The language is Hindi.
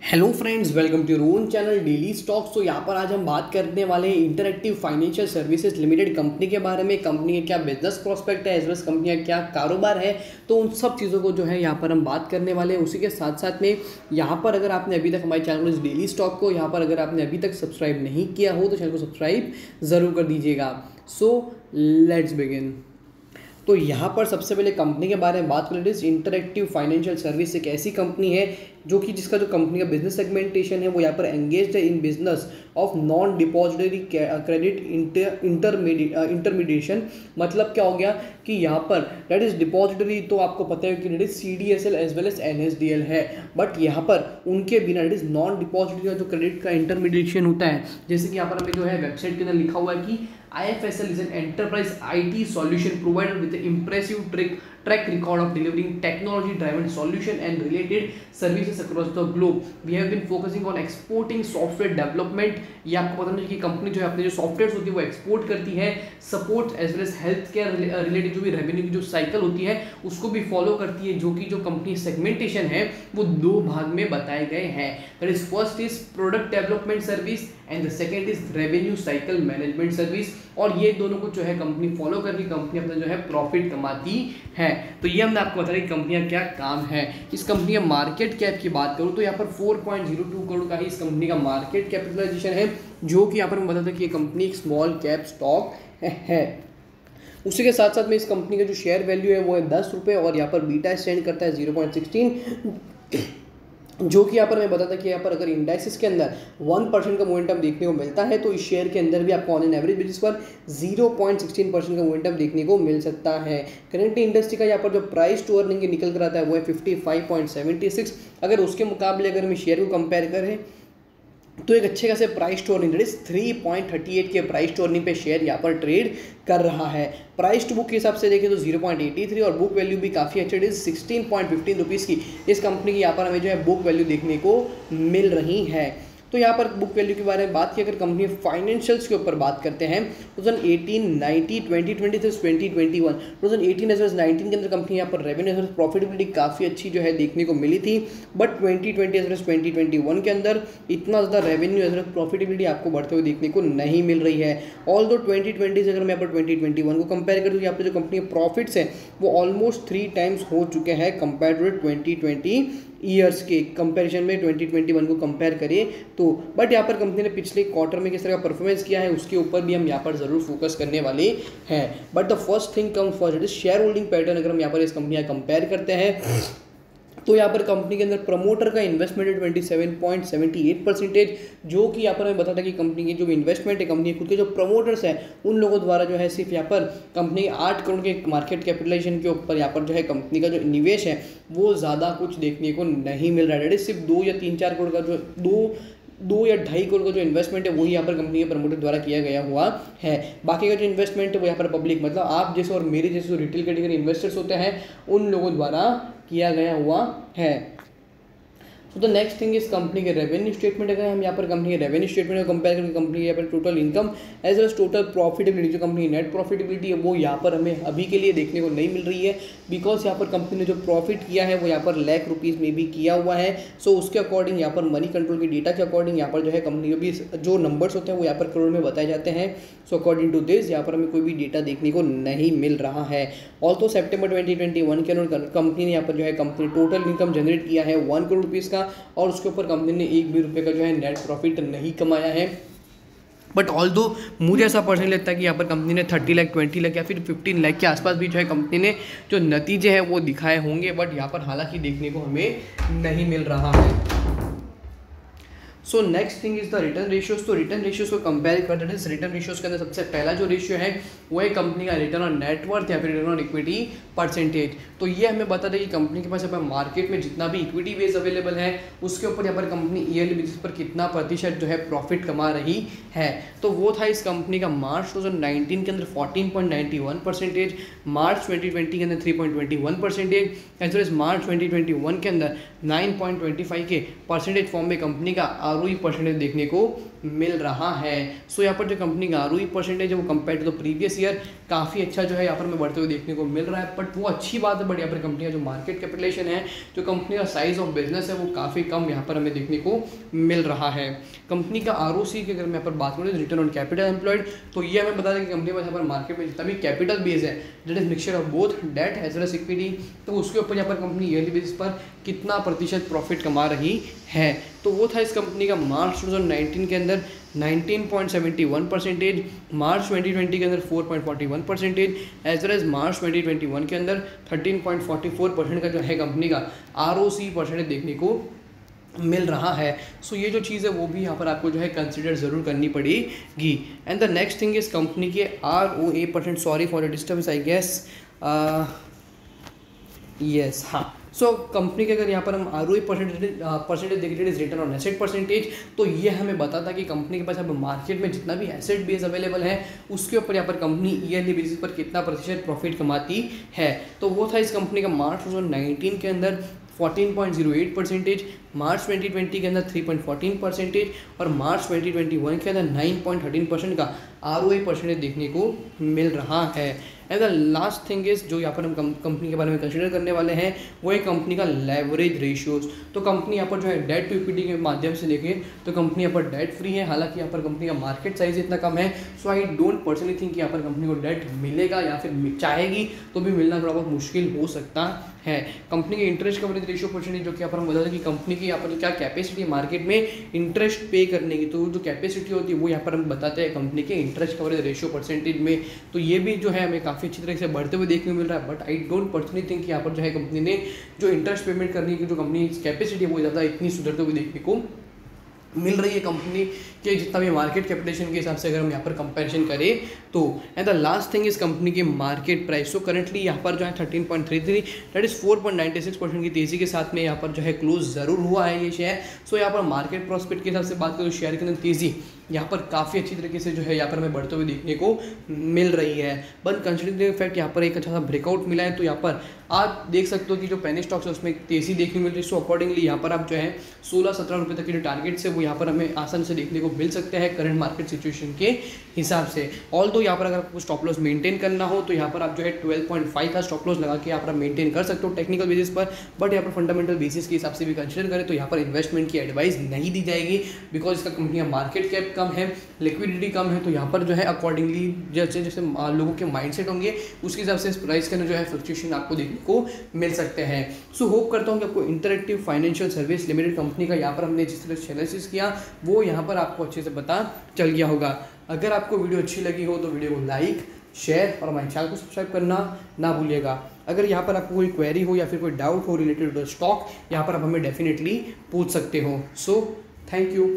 Hello friends welcome to Ron channel daily stocks तो यहाँ पर आज हम बात करने वाले हैं interactive financial services limited company के बारे में। कंपनी का क्या बिज़नेस प्रोस्पेक्ट है एज वेल कंपनी का क्या कारोबार है। तो उन सब चीज़ों को जो है यहाँ पर हम बात करने वाले हैं। उसी के साथ साथ में यहाँ पर अगर आपने अभी तक हमारे चैनल इस डेली स्टॉक को यहाँ पर अगर आपने अभी तक सब्सक्राइब नहीं किया हो तो चैनल को सब्सक्राइब ज़रूर कर दीजिएगा। सो लेट्स बिगिन तो यहाँ पर सबसे पहले कंपनी के बारे में बात करें इस इंटरेक्टिव फाइनेंशियल सर्विस एक ऐसी कंपनी है जो कि जिसका जो कंपनी का बिज़नेस सेगमेंटेशन है, वो यहाँ पर एंगेज है in business of non depository credit intermediation मतलब क्या हो गया कि यहाँ पर डेट इज़ डिपॉजिटरी तो आपको पता है कि debt is C D S L as well as N S D L है। बट यहाँ पर उनके बिना डेट इज़ नॉन डिपॉजिटरी का जो क्रेडिट का इंटरमीडिएशन होता है, जैसे कि यहाँ पर हमें जो है वेबसाइट के अंदर लिखा हुआ है कि IFSL is an enterprise IT solution provided with an impressive trick track record of delivering technology driven solution and related services across the globe. We have been focusing on exporting software development. ये आपको पता नहीं कि कंपनी जो है, अपने जो सॉफ्टवेयर होती है, वो एक्सपोर्ट करती है. Support as well as health care related जो भी रेवेन्यू की जो साइकिल होती है, उसको भी फॉलो करती है, जो कि जो कंपनी सेगमेंटेशन है, वो दो भाग में बताए गए हैं. That is first is product development service and the second is revenue cycle management service और ये दोनों को जो है कंपनी फॉलो करके कंपनी अपना जो है प्रॉफिट कमाती है. तो ये हमने आपको बताया कि कंपनियाँ क्या काम है। इस कंपनी का मार्केट कैप की बात करूँ तो यहाँ पर 4.02 करोड़ का ही इस कंपनी का मार्केट कैपिटलाइजेशन है, जो कि यहाँ पर हम दें कि ये कंपनी एक स्मॉल कैप स्टॉक है। उसी के साथ साथ में इस कंपनी का जो शेयर वैल्यू है वो है दस रुपये और यहाँ पर बीटा स्टैंड करता है ज़ीरो पॉइंट सिक्सटीन जो कि यहाँ पर मैं बताता कि यहाँ पर अगर इंडाइसिस के अंदर वन परसेंट का मोमेंटम देखने को मिलता है तो इस शेयर के अंदर भी आपको ऑन एन एवरेज बेसिस पर ज़ीरो पॉइंट सिक्सटीन परसेंट का मोमेंटम देखने को मिल सकता है। करेंट इंडस्ट्री का यहाँ पर जो प्राइस टू अर्निंग निकल कर आता है, वो है fifty five point seventy six अगर उसके मुकाबले अगर हम शेयर को कंपेयर करें तो एक अच्छे खासे price to earning is three point thirty eight के प्राइस टू अर्निंग पे शेयर यहाँ पर ट्रेड कर रहा है। प्राइस टू बुक के हिसाब से देखें तो ज़ीरो पॉइंट एटी थ्री और बुक वैल्यू भी काफ़ी अच्छी rate sixteen point fifteen rupees की इस कंपनी की यहाँ पर हमें जो है बुक वैल्यू देखने को मिल रही है। तो यहाँ पर बुक वैल्यू के बारे में बात की, अगर कंपनी फाइनेंशियल्स के ऊपर बात करते हैं two thousand eighteen ninety twenty twenty twenty twenty one two thousand eighteen as nineteen के अंदर कंपनी यहाँ पर रेवेन्यू एज प्रॉफिटेबिलिटी काफ़ी अच्छी जो है देखने को मिली थी but twenty twenty as twenty twenty one के अंदर इतना ज़्यादा रेवेन्यू एज प्रॉफिटेबिलिटी आपको बढ़ते हुए देखने को नहीं मिल रही है। ऑल दो ट्वेंटी ट्वेंटी से अगर मैं यहाँ पर ट्वेंटी ट्वेंटी वन को कंपेयर करूँ, यहाँ पर जो कंपनी प्रॉफिट्स हैं, वो ऑलमोस्ट थ्री टाइम्स हो चुके हैं compare to twenty twenty years के कंपैरिजन में 2021 को कंपेयर करें तो बट यहाँ पर कंपनी ने पिछले क्वार्टर में किस तरह का परफॉर्मेंस किया है, उसके ऊपर भी हम यहाँ पर ज़रूर फोकस करने वाले हैं। But the first thing come first is share holding pattern अगर हम यहाँ पर इस कंपनी का कंपेयर करते हैं तो यहाँ पर कंपनी के अंदर प्रमोटर का इन्वेस्टमेंट है twenty seven point seventy eight percentage जो कि यहाँ पर मैं बताता कि कंपनी की जो इन्वेस्टमेंट है कंपनी खुद के जो प्रमोटर्स हैं, उन लोगों द्वारा जो है सिर्फ़ यहाँ पर कंपनी आठ करोड़ के मार्केट कैपिटलाइजेशन के ऊपर यहाँ पर जो है कंपनी का जो निवेश है, वो ज़्यादा कुछ देखने को नहीं मिल रहा है। डेडी सिर्फ़ दो या तीन चार करोड़ का जो दो दो या ढाई करोड़ का जो इन्वेस्टमेंट है, वही यहाँ पर कंपनी के प्रमोटर द्वारा किया गया हुआ है। बाकी का जो इन्वेस्टमेंट है, वो यहाँ पर पब्लिक मतलब आप जैसे और मेरे जैसे रिटेल कैटेगरी इन्वेस्टर्स होते हैं, उन लोगों द्वारा किया गया हुआ है। So the next thing is company के रेवेन्यू स्टेटमेंट अगर हम यहाँ पर कंपनी के रेवेन्यू स्टेटमेंट को कंपेयर करें कंपनी यहाँ पर total income as well as total profitability जो कंपनी नेट प्रॉफिटेबिलिटी है वो यहाँ पर हमें अभी के लिए देखने को नहीं मिल रही है बिकॉज़ यहाँ पर कंपनी ने जो प्रॉफिट किया है वो यहाँ पर लैख रुपीज़ में भी किया हुआ है। सो so, उसके अकॉर्डिंग यहाँ पर मनी कंट्रोल के डेटा के अकॉर्डिंग यहाँ पर जो है कंपनी के भी जो नंबर्स होते हैं वो यहाँ पर करोड़ में बताए जाते हैं। सो अकॉर्डिंग टू दिस यहाँ पर हमें कोई भी डेटा देखने को नहीं मिल रहा है। ऑल्सो सेप्टेम्बर ट्वेंटी के अनुसार कंपनी ने यहाँ पर जो है कंपनी टोटल इनकम जनरेट किया है वन करोड़ रुपीज़ का। और उसके ऊपर कंपनी ने एक भी रुपये का जो है नेट प्रॉफिट नहीं कमाया है। बट ऑल दो मुझे ऐसा पर्सनली लगता है कि यहाँ पर कंपनी ने थर्टी लाख ट्वेंटी लाख या फिर फिफ्टीन लाख के आसपास भी जो है कंपनी ने जो नतीजे हैं वो दिखाए होंगे बट यहाँ पर हालाँकि देखने को हमें नहीं मिल रहा है। So next thing is the return ratios तो रिटर्न रेशियोज को कंपेयर करते हैं। रिटर्न रेशियोज के अंदर सबसे पहला जो रेशियो है, वो है कंपनी का रिटर्न ऑन नेटवर्थ या फिर रिटर्न ऑन इक्विटी परसेंटेज तो ये हमें बता दें कि कंपनी के पास यहाँ मार्केट में जितना भी इक्विटी बेस अवेलेबल है, उसके ऊपर यहाँ पर कंपनी ईयरली बेसिस पर कितना प्रतिशत जो है प्रॉफिट कमा रही है। तो वो था इस कंपनी का मार्च टू के अंदर fourteen point ninety one percentage March twenty twenty के अंदर three point twenty one percentage as well as March twenty twenty one के अंदर नाइन पॉइंट ट्वेंटी फाइव के परसेंटेज फॉर्म में कंपनी का आर परसेंटेज देखने को मिल रहा है। सो यहाँ पर जो कंपनी का आर परसेंटेज है, वो compare to the previous year काफ़ी अच्छा जो है यहाँ पर हमें बढ़ते हुए देखने को मिल रहा है। बट वो अच्छी बात है बट यहाँ पर कंपनी का जो मार्केट कैपिटलेशन है, जो कंपनी का साइज़ ऑफ़ बिज़नेस है, वो काफ़ी कम यहाँ पर हमें देखने को मिल रहा है। कंपनी का आर की अगर मैं यहाँ पर बात करूँ रिटर्न ऑन कैपिटल एम्प्लॉयड तो ये हमें बता दें कि कंपनी में यहाँ पर मार्केट में जितना भी कैपिटल बेस है debt is mixture of both debt as well as equity तो उसके ऊपर यहाँ पर कंपनी ईयरली बेसिस पर कितना प्रतिशत प्रॉफिट कमा रही है। तो वो था इस कंपनी का मार्च 2019 के अंदर 19.71 परसेंटेज, मार्च 2020 के अंदर 4.41 percentage as well as March 2021 के अंदर 13.44 परसेंट का जो है कंपनी का आरओसी परसेंटेज देखने को मिल रहा है। सो so ये जो चीज़ है वो भी यहाँ पर आपको जो है कंसिडर ज़रूर करनी पड़ेगी। एंड द नेक्स्ट थिंग इस कंपनी के R O A percent sorry for the disturbance I guess yes हाँ। सो कंपनी के अगर यहाँ पर हम आर ओ परसेंटेज परसेंटेज देखें is return on asset percentage तो ये हमें बताता कि कंपनी के पास अब मार्केट में जितना भी एसेट बेस अवेलेबल है, उसके ऊपर यहाँ पर कंपनी ईयरली बेसिस पर कितना प्रतिशत प्रॉफिट कमाती है। तो वो था इस कंपनी का मार्च टू के अंदर 14.08 परसेंटेज मार्च 2020 के अंदर 3.14 परसेंटेज और मार्च 2021 के अंदर 9.13 परसेंट का आर परसेंटेज देखने को मिल रहा है। And the last thing is जो यहाँ पर हम कंपनी के बारे में कंसिडर करने वाले हैं, वो है कंपनी का लेवरेज रेशियोज तो कंपनी यहाँ पर जो है डेट टू इक्विटी के माध्यम से देखें तो कंपनी यहाँ पर डेट फ्री है। हालाँकि यहाँ पर कंपनी का मार्केट साइज़ इतना कम है so I don't personally think यहाँ पर कंपनी को डेट मिलेगा या फिर चाहेगी तो भी मिलना थोड़ा बहुत मुश्किल हो सकता है। कंपनी के इंटरेस्ट कवरेज रेशियो परसेंटेज जो कि यहाँ पर हम बता दें कि कंपनी की अपन क्या कैपेसिटी मार्केट में इंटरेस्ट पे करने की? तो जो कैपेसिटी होती है, वो यहाँ पर हम बताते हैं कंपनी के इंटरेस्ट कवरेज रेशियो परसेंटेज में। तो ये भी जो है, हमें काफ़ी अच्छी तरह से बढ़ते हुए देखने को मिल रहा है। But I don't personally think यहाँ पर जो है कंपनी ने जो इंटरेस्ट पेमेंट करने की जो कंपनी कैपेसिटी है, वो ज़्यादा इतनी सुधरते हुए देखने को मिल रही है कंपनी के जितना भी मार्केट कैपिटेशन के हिसाब से अगर हम यहाँ पर कंपैरिजन करें तो and the last thing is company की मार्केट प्राइस सो करंटली यहाँ पर जो है thirteen point three three that is four point ninety six percent की तेज़ी के साथ में यहाँ पर जो है क्लोज ज़रूर हुआ है ये शेयर सो यहाँ पर मार्केट प्रॉस्पेक्ट के हिसाब से बात करें तो शेयर के अंदर तेज़ी यहाँ पर काफ़ी अच्छी तरीके से जो है यहाँ पर हमें बढ़ते हुए देखने को मिल रही है. बट कंसिडरिंग फैक्ट यहाँ पर एक अच्छा सा ब्रेकआउट मिला है तो यहाँ पर आप देख सकते हो कि जो पेनी स्टॉक्स है उसमें तेज़ी देखने मिल रही है. सो अकॉर्डिंगली यहाँ पर आप जो है सोलह सत्रह रुपये तक के जो टारगेट्स है वो यहाँ पर हमें आसान से देखने को मिल सकते हैं करंट मार्केट सिचुएशन के हिसाब से। ऑल दो यहाँ पर अगर आपको स्टॉप लॉस मेंटेन करना हो तो यहाँ पर आप जो है ट्वेल्व पॉइंट फाइव का स्टॉप लॉस लगा के यहाँ पर मेंटेन कर सकते हो टेक्निकल बेसिस पर। बट यहाँ पर फंडामेंटल बेसिस के हिसाब से भी कंसिडर करें तो यहाँ पर इन्वेस्टमेंट की एडवाइस नहीं दी जाएगी बिकॉज़ इसका कंपनी मार्केट कैप कम है लिक्विडिटी कम है तो यहाँ पर जो है अकॉर्डिंगली जैसे जैसे लोगों के माइंड होंगे, उसके हिसाब से इस प्राइस के अंदर जो है फ्लक्चुएशन आपको देखने को मिल सकते हैं। सो होप करता हूँ कि आपको interactive financial service limited company का यहाँ पर हमने जिस तरह एनालिसिस किया, वो यहाँ पर आपको अच्छे से पता चल गया होगा। अगर आपको वीडियो अच्छी लगी हो तो वीडियो को लाइक शेयर और हमारे चैनल को सब्सक्राइब करना ना भूलिएगा। अगर यहाँ पर आपको कोई क्वेरी हो या फिर कोई डाउट हो रिलेटेड टू स्टॉक यहाँ पर आप हमें डेफिनेटली पूछ सकते हो। So thank you